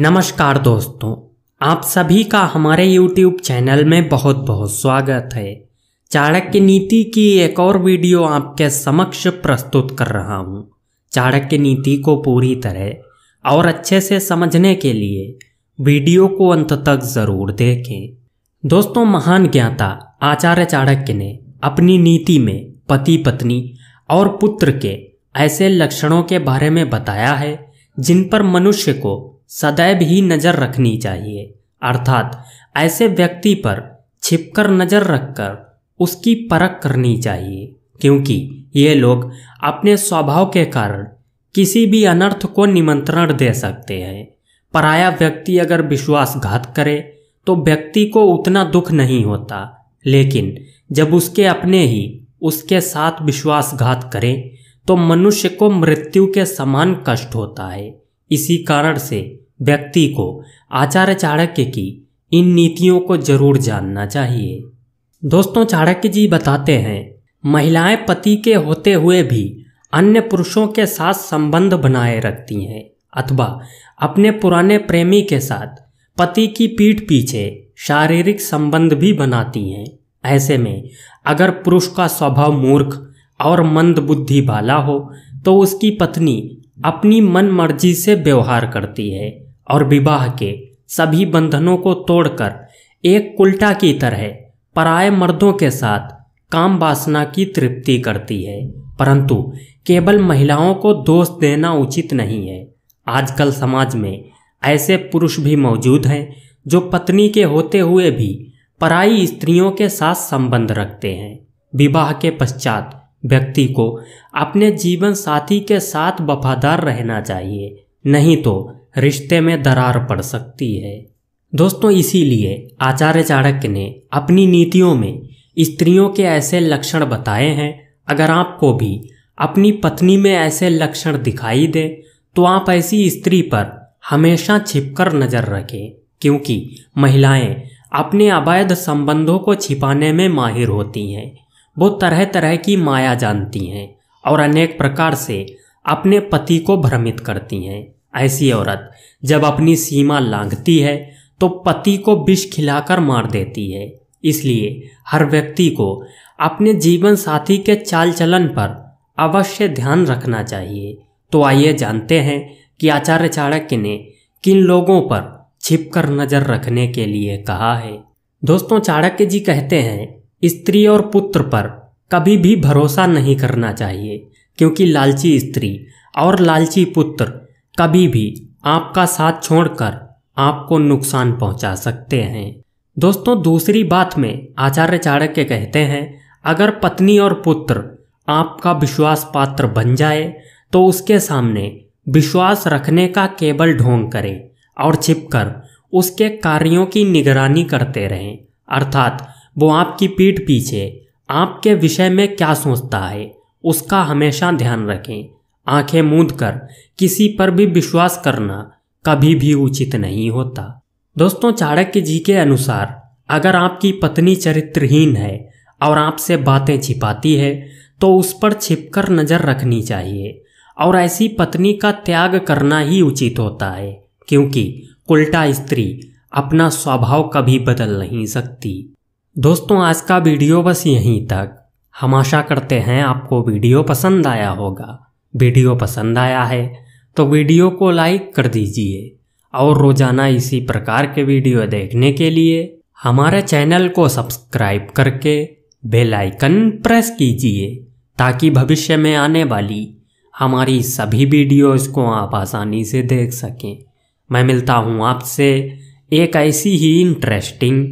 नमस्कार दोस्तों, आप सभी का हमारे YouTube चैनल में बहुत बहुत स्वागत है। चाणक्य नीति की एक और वीडियो आपके समक्ष प्रस्तुत कर रहा हूँ। चाणक्य नीति को पूरी तरह और अच्छे से समझने के लिए वीडियो को अंत तक ज़रूर देखें। दोस्तों, महान ज्ञाता आचार्य चाणक्य ने अपनी नीति में पति पत्नी और पुत्र के ऐसे लक्षणों के बारे में बताया है जिन पर मनुष्य को सदैव ही नज़र रखनी चाहिए। अर्थात ऐसे व्यक्ति पर छिपकर नज़र रखकर उसकी परख करनी चाहिए, क्योंकि ये लोग अपने स्वभाव के कारण किसी भी अनर्थ को निमंत्रण दे सकते हैं। पराया व्यक्ति अगर विश्वासघात करे तो व्यक्ति को उतना दुख नहीं होता, लेकिन जब उसके अपने ही उसके साथ विश्वासघात करें तो मनुष्य को मृत्यु के समान कष्ट होता है। इसी कारण से व्यक्ति को आचार्य चाणक्य की इन नीतियों को ज़रूर जानना चाहिए। दोस्तों, चाणक्य जी बताते हैं, महिलाएँ पति के होते हुए भी अन्य पुरुषों के साथ संबंध बनाए रखती हैं, अथवा अपने पुराने प्रेमी के साथ पति की पीठ पीछे शारीरिक संबंध भी बनाती हैं। ऐसे में अगर पुरुष का स्वभाव मूर्ख और मंद बुद्धि वाला हो तो उसकी पत्नी अपनी मन मर्ज़ी से व्यवहार करती है और विवाह के सभी बंधनों को तोड़कर एक उल्टा की तरह पराये मर्दों के साथ काम वासना की तृप्ति करती है। परंतु केवल महिलाओं को दोष देना उचित नहीं है। आजकल समाज में ऐसे पुरुष भी मौजूद हैं जो पत्नी के होते हुए भी पराई स्त्रियों के साथ संबंध रखते हैं। विवाह के पश्चात व्यक्ति को अपने जीवन साथी के साथ वफादार रहना चाहिए, नहीं तो रिश्ते में दरार पड़ सकती है। दोस्तों, इसीलिए आचार्य चाणक्य ने अपनी नीतियों में स्त्रियों के ऐसे लक्षण बताए हैं। अगर आपको भी अपनी पत्नी में ऐसे लक्षण दिखाई दे तो आप ऐसी स्त्री पर हमेशा छिपकर नज़र रखें, क्योंकि महिलाएँ अपने अवैध संबंधों को छिपाने में माहिर होती हैं। वो तरह तरह की माया जानती हैं और अनेक प्रकार से अपने पति को भ्रमित करती हैं। ऐसी औरत जब अपनी सीमा लांघती है तो पति को विष खिलाकर मार देती है। इसलिए हर व्यक्ति को अपने जीवन साथी के चाल चलन पर अवश्य ध्यान रखना चाहिए। तो आइए जानते हैं कि आचार्य चाणक्य ने किन लोगों पर छिपकर नज़र रखने के लिए कहा है। दोस्तों, चाणक्य जी कहते हैं स्त्री और पुत्र पर कभी भी भरोसा नहीं करना चाहिए, क्योंकि लालची स्त्री और लालची पुत्र कभी भी आपका साथ छोड़कर आपको नुकसान पहुँचा सकते हैं। दोस्तों, दूसरी बात में आचार्य चाणक्य कहते हैं, अगर पत्नी और पुत्र आपका विश्वास पात्र बन जाए तो उसके सामने विश्वास रखने का केवल ढोंग करें और छिपकर उसके कार्यों की निगरानी करते रहें। अर्थात वो आपकी पीठ पीछे, आपके विषय में क्या सोचता है, उसका हमेशा ध्यान रखें। आँखें मूंद कर, किसी पर भी विश्वास करना कभी भी उचित नहीं होता। दोस्तों, चाणक्य जी के अनुसार, अगर आपकी पत्नी चरित्रहीन है और आपसे बातें छिपाती है तो उस पर छिपकर नज़र रखनी चाहिए और ऐसी पत्नी का त्याग करना ही उचित होता है, क्योंकि उल्टा स्त्री अपना स्वभाव कभी बदल नहीं सकती। दोस्तों, आज का वीडियो बस यहीं तक। हम आशा करते हैं आपको वीडियो पसंद आया होगा। वीडियो पसंद आया है तो वीडियो को लाइक कर दीजिए और रोज़ाना इसी प्रकार के वीडियो देखने के लिए हमारे चैनल को सब्सक्राइब करके बेल आइकन प्रेस कीजिए ताकि भविष्य में आने वाली हमारी सभी वीडियोस को आप आसानी से देख सकें। मैं मिलता हूँ आपसे एक ऐसी ही इंटरेस्टिंग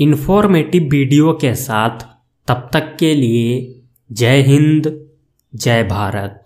इन्फॉर्मेटिव वीडियो के साथ तब तक के लिए जय हिंद जय भारत।